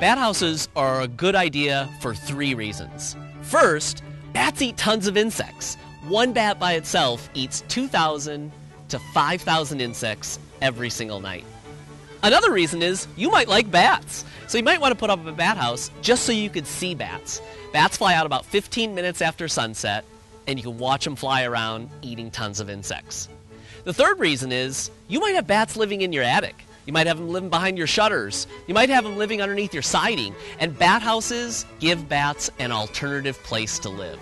Bat houses are a good idea for three reasons. First, bats eat tons of insects. One bat by itself eats 2,000 to 5,000 insects every single night. Another reason is you might like bats. So you might want to put up a bat house just so you could see bats. Bats fly out about 15 minutes after sunset, and you can watch them fly around eating tons of insects. The third reason is you might have bats living in your attic. You might have them living behind your shutters. You might have them living underneath your siding. And bat houses give bats an alternative place to live.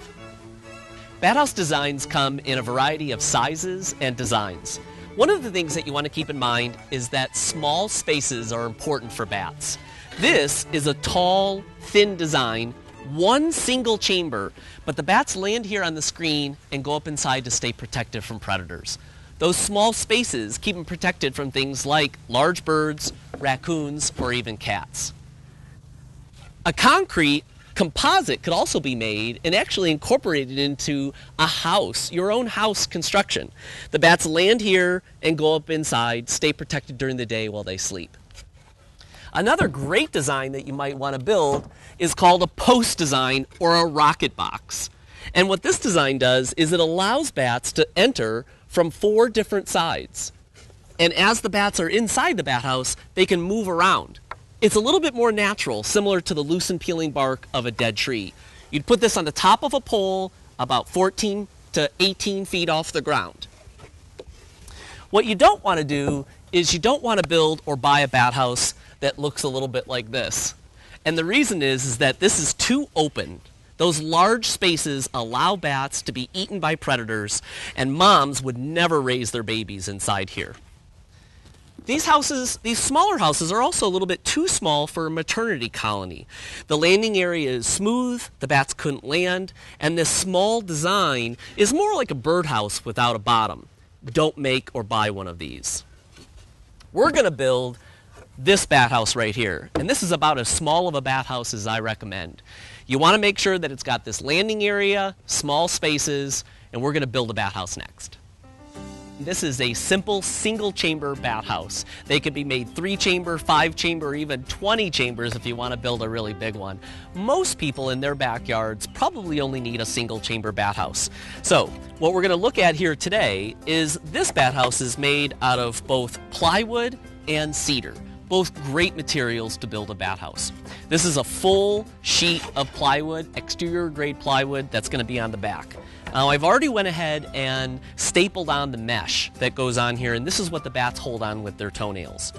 Bat house designs come in a variety of sizes and designs. One of the things that you want to keep in mind is that small spaces are important for bats. This is a tall, thin design, one single chamber, but the bats land here on the screen and go up inside to stay protected from predators. Those small spaces keep them protected from things like large birds, raccoons, or even cats. A concrete composite could also be made and actually incorporated into a house, your own house construction. The bats land here and go up inside, stay protected during the day while they sleep. Another great design that you might want to build is called a post design or a rocket box. And what this design does is it allows bats to enter from four different sides. And as the bats are inside the bat house, they can move around. It's a little bit more natural, similar to the loose and peeling bark of a dead tree. You'd put this on the top of a pole about 14 to 18 feet off the ground. What you don't want to do is you don't want to build or buy a bat house that looks a little bit like this. And the reason is, is that this is too open. Those large spaces allow bats to be eaten by predators, and moms would never raise their babies inside here. These houses, these smaller houses are also a little bit too small for a maternity colony. The landing area is smooth, the bats couldn't land, and this small design is more like a birdhouse without a bottom. Don't make or buy one of these. We're going to build this bat house right here. And this is about as small of a bat house as I recommend. You want to make sure that it's got this landing area, small spaces, and we're going to build a bat house next. This is a simple single chamber bat house. They could be made three chamber, five chamber, even 20 chambers if you want to build a really big one. Most people in their backyards probably only need a single chamber bat house. So what we're going to look at here today is this bat house is made out of both plywood and cedar both great materials to build a bat house. This is a full sheet of plywood, exterior grade plywood that's going to be on the back. Now I've already went ahead and stapled on the mesh that goes on here and this is what the bats hold on with their toenails.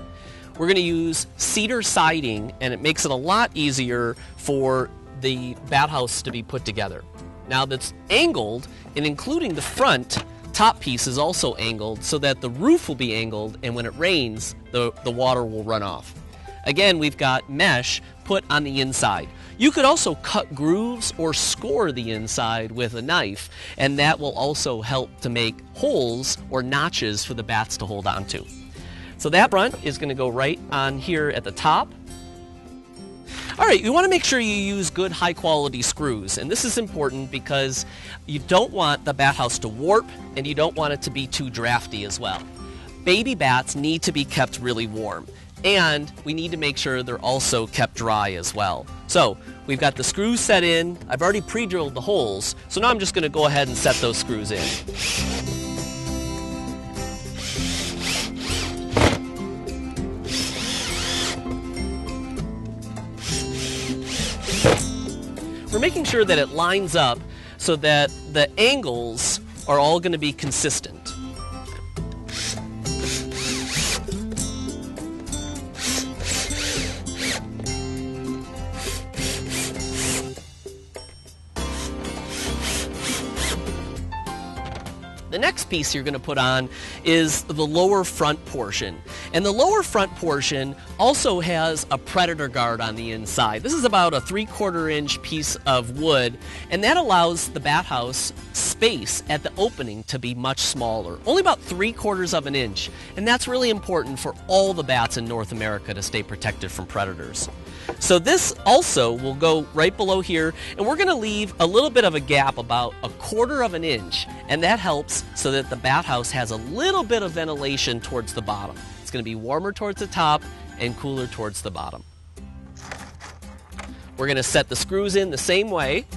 We're going to use cedar siding and it makes it a lot easier for the bat house to be put together. Now that's angled and including the front top piece is also angled so that the roof will be angled and when it rains, the, the water will run off. Again, we've got mesh put on the inside. You could also cut grooves or score the inside with a knife, and that will also help to make holes or notches for the bats to hold on to. So that front is going to go right on here at the top. All right, you want to make sure you use good high quality screws. And this is important because you don't want the bat house to warp and you don't want it to be too drafty as well. Baby bats need to be kept really warm. And we need to make sure they're also kept dry as well. So we've got the screws set in. I've already pre-drilled the holes. So now I'm just going to go ahead and set those screws in. Making sure that it lines up so that the angles are all going to be consistent. The next piece you're going to put on is the lower front portion. And the lower front portion also has a predator guard on the inside. This is about a three quarter inch piece of wood, and that allows the bat house space at the opening to be much smaller, only about three quarters of an inch. And that's really important for all the bats in North America to stay protected from predators. So this also will go right below here, and we're going to leave a little bit of a gap, about a quarter of an inch, and that helps so that the bat house has a little bit of ventilation towards the bottom. Going to be warmer towards the top and cooler towards the bottom. We're going to set the screws in the same way.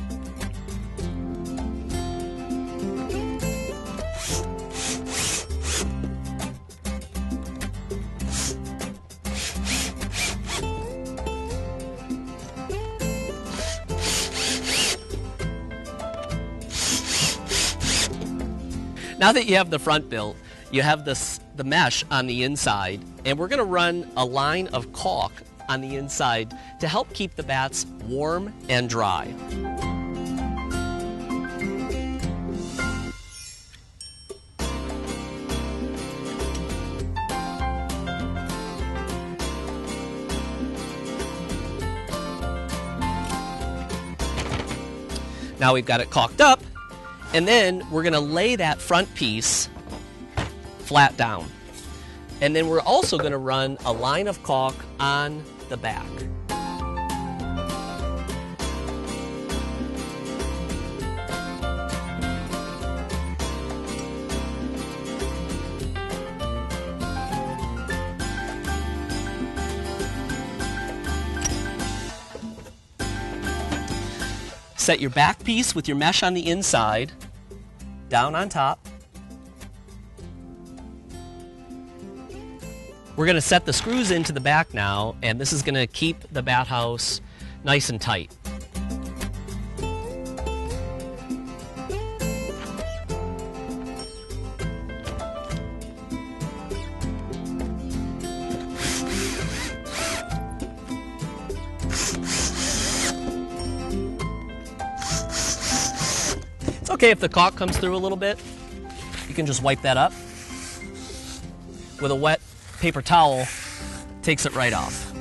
Now that you have the front built, you have this, the mesh on the inside, and we're going to run a line of caulk on the inside to help keep the bats warm and dry. Now we've got it caulked up, and then we're going to lay that front piece flat down. And then we're also going to run a line of caulk on the back. Set your back piece with your mesh on the inside, down on top. We're going to set the screws into the back now, and this is going to keep the bat house nice and tight. It's okay if the caulk comes through a little bit. You can just wipe that up with a wet paper towel takes it right off.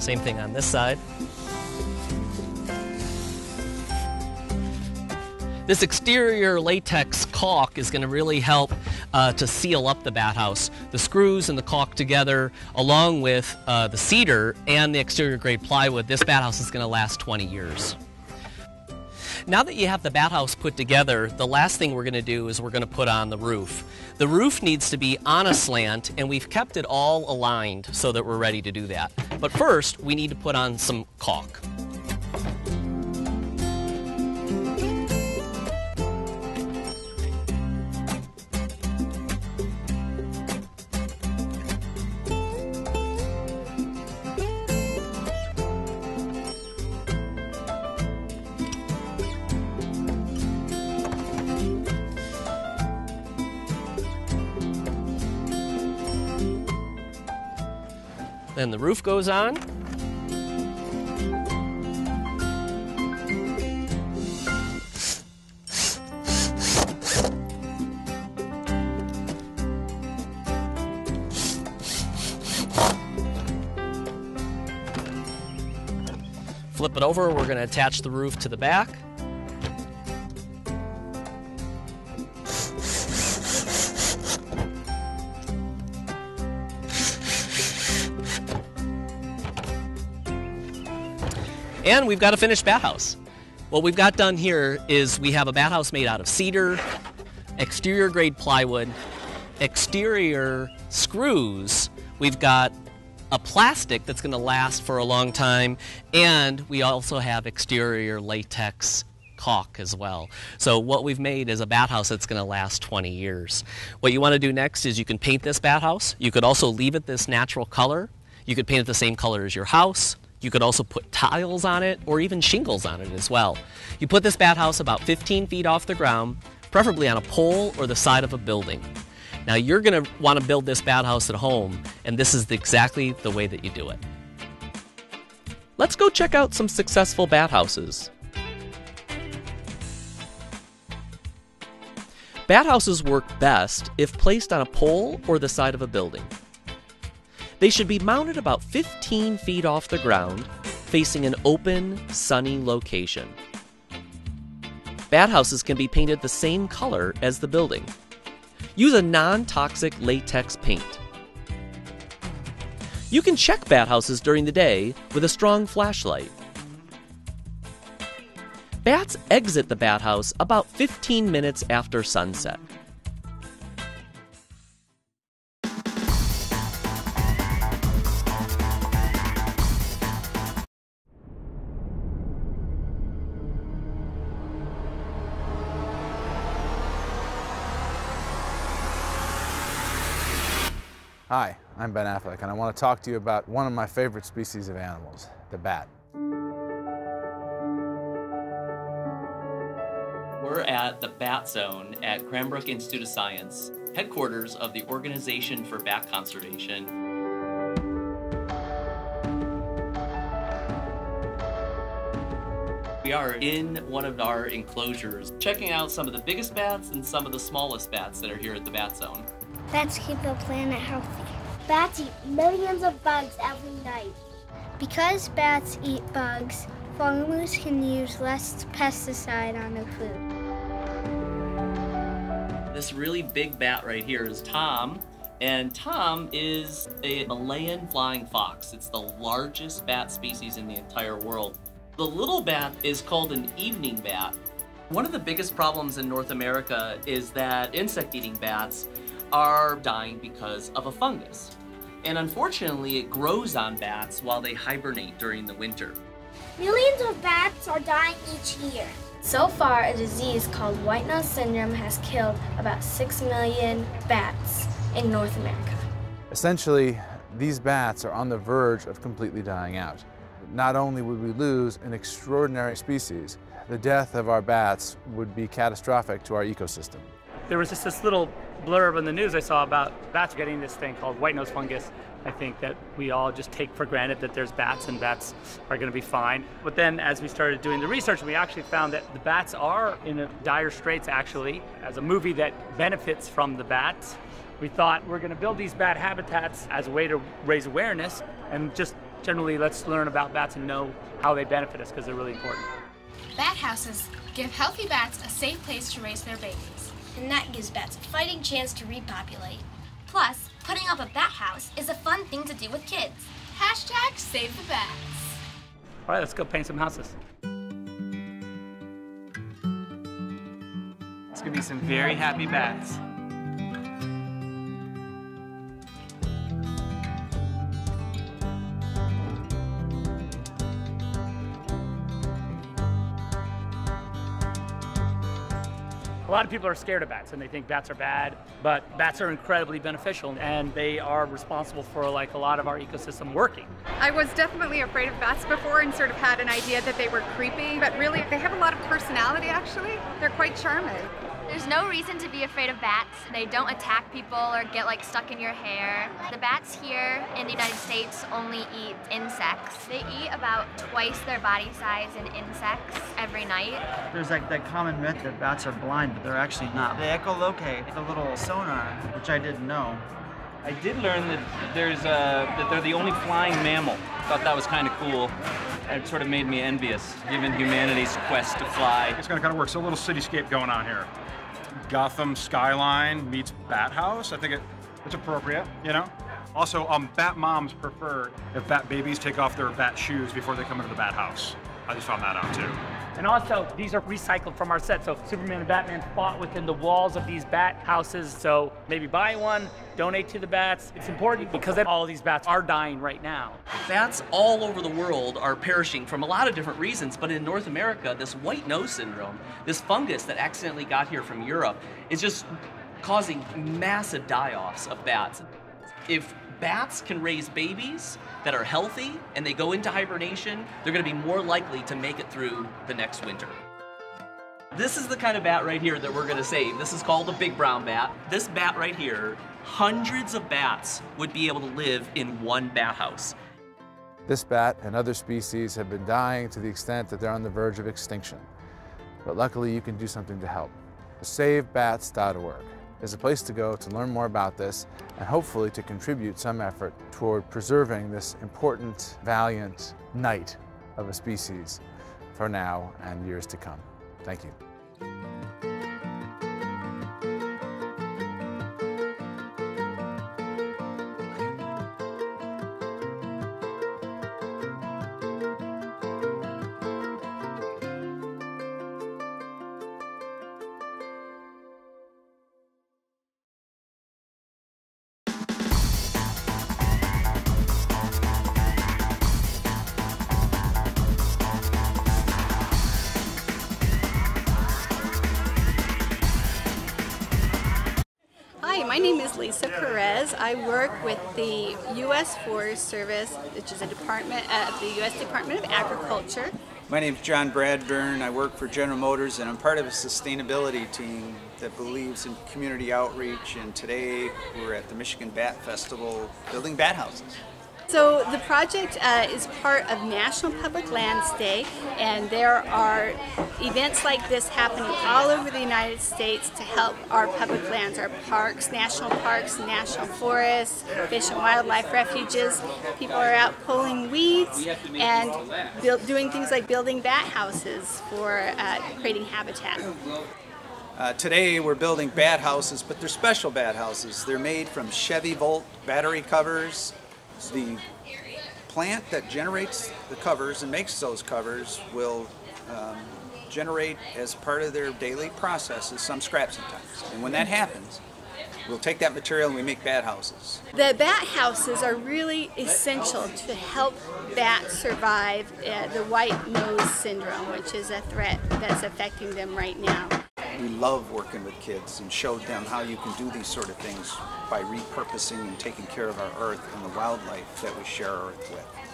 Same thing on this side. This exterior latex caulk is going to really help uh, to seal up the bat house. The screws and the caulk together, along with uh, the cedar and the exterior grade plywood, this bat house is going to last 20 years. Now that you have the bat house put together, the last thing we're going to do is we're going to put on the roof. The roof needs to be on a slant, and we've kept it all aligned so that we're ready to do that. But first, we need to put on some caulk. Then the roof goes on. Flip it over, we're going to attach the roof to the back. And we've got a finished bat house. What we've got done here is we have a bat house made out of cedar, exterior grade plywood, exterior screws. We've got a plastic that's going to last for a long time, and we also have exterior latex caulk as well. So what we've made is a bat house that's going to last 20 years. What you want to do next is you can paint this bat house. You could also leave it this natural color. You could paint it the same color as your house. You could also put tiles on it or even shingles on it as well. You put this bat house about 15 feet off the ground, preferably on a pole or the side of a building. Now you're going to want to build this bat house at home, and this is exactly the way that you do it. Let's go check out some successful bat houses. Bat houses work best if placed on a pole or the side of a building. They should be mounted about 15 feet off the ground, facing an open, sunny location. Bat houses can be painted the same color as the building. Use a non toxic latex paint. You can check bat houses during the day with a strong flashlight. bats exit the bat house about 15 minutes after sunset. Hi, I'm Ben Affleck, and I want to talk to you about one of my favorite species of animals, the bat. We're at the Bat Zone at Cranbrook Institute of Science, headquarters of the Organization for Bat Conservation. We are in one of our enclosures, checking out some of the biggest bats and some of the smallest bats that are here at the Bat Zone. Bats keep the planet healthy. Bats eat millions of bugs every night. Because bats eat bugs, farmers can use less pesticide on their food. This really big bat right here is Tom, and Tom is a Malayan flying fox. It's the largest bat species in the entire world. The little bat is called an evening bat. One of the biggest problems in North America is that insect-eating bats are dying because of a fungus. And unfortunately, it grows on bats while they hibernate during the winter. Millions of bats are dying each year. So far, a disease called white nose syndrome has killed about 6 million bats in North America. Essentially, these bats are on the verge of completely dying out. Not only would we lose an extraordinary species, the death of our bats would be catastrophic to our ecosystem. There was just this little blurb in the news I saw about bats getting this thing called white nose fungus. I think that we all just take for granted that there's bats and bats are going to be fine. But then as we started doing the research, we actually found that the bats are in dire straits actually. As a movie that benefits from the bats, we thought we're going to build these bat habitats as a way to raise awareness and just generally let's learn about bats and know how they benefit us because they're really important. Bat houses give healthy bats a safe place to raise their babies and that gives bats a fighting chance to repopulate. Plus, putting up a bat house is a fun thing to do with kids. Hashtag save the bats. All right, let's go paint some houses. It's gonna be some very happy bats. Lot of people are scared of bats and they think bats are bad, but bats are incredibly beneficial and they are responsible for like a lot of our ecosystem working. I was definitely afraid of bats before and sort of had an idea that they were creepy, but really they have a lot of personality actually. They're quite charming. There's no reason to be afraid of bats. They don't attack people or get like stuck in your hair. The bats here in the United States only eat insects. They eat about twice their body size in insects every night. There's like that common myth that bats are blind, but they're actually not. They echolocate the little sonar, which I didn't know. I did learn that there's a, that they're the only flying mammal. Thought that was kind of cool. It sort of made me envious, given humanity's quest to fly. It's to kind of work. So a little cityscape going on here. Gotham skyline meets Bat House. I think it, it's appropriate, you know? Also, um, bat moms prefer if bat babies take off their bat shoes before they come into the bat house. I just found that out too. And also, these are recycled from our set. So Superman and Batman fought within the walls of these bat houses. So maybe buy one, donate to the bats. It's important because all these bats are dying right now. Bats all over the world are perishing from a lot of different reasons, but in North America, this white nose syndrome, this fungus that accidentally got here from Europe, is just causing massive die-offs of bats. If bats can raise babies that are healthy and they go into hibernation, they're going to be more likely to make it through the next winter. This is the kind of bat right here that we're going to save. This is called the big brown bat. This bat right here, hundreds of bats would be able to live in one bat house. This bat and other species have been dying to the extent that they're on the verge of extinction. But luckily, you can do something to help. SaveBats.org is a place to go to learn more about this and hopefully to contribute some effort toward preserving this important, valiant knight of a species for now and years to come. Thank you. My name is Lisa Perez. I work with the U.S. Forest Service, which is a department of the U.S. Department of Agriculture. My name is John Bradburn. I work for General Motors and I'm part of a sustainability team that believes in community outreach. And today we're at the Michigan Bat Festival building bat houses. So the project uh, is part of National Public Lands Day, and there are events like this happening all over the United States to help our public lands, our parks, national parks, national forests, fish and wildlife refuges. People are out pulling weeds and build, doing things like building bat houses for uh, creating habitat. Uh, today we're building bat houses, but they're special bat houses. They're made from Chevy Volt battery covers, the plant that generates the covers and makes those covers will um, generate as part of their daily processes some scrap sometimes. And when that happens, we'll take that material and we make bat houses. The bat houses are really essential to help bats survive uh, the white nose syndrome, which is a threat that's affecting them right now. We love working with kids and showed them how you can do these sort of things by repurposing and taking care of our earth and the wildlife that we share our earth with.